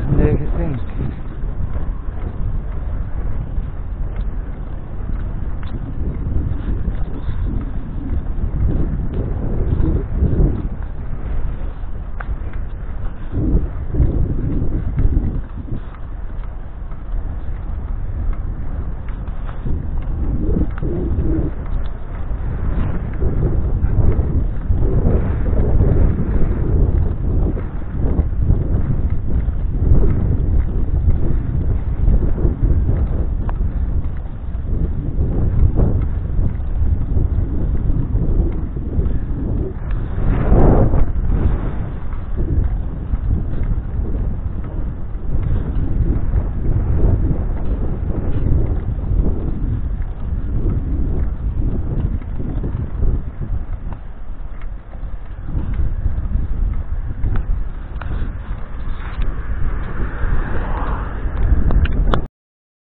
There's negative things.